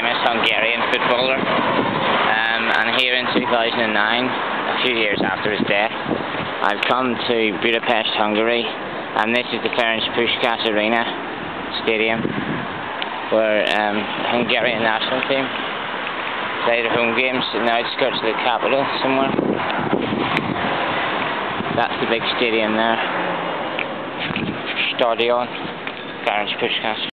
famous Hungarian footballer. Um, and here in 2009, a few years after his death, I've come to Budapest, Hungary, and this is the Ferenc Puskás Arena Stadium, where um, the Hungarian national team play their home games in the outskirts of the capital somewhere. That's the big stadium there. Stadion, Ferenc Puskás.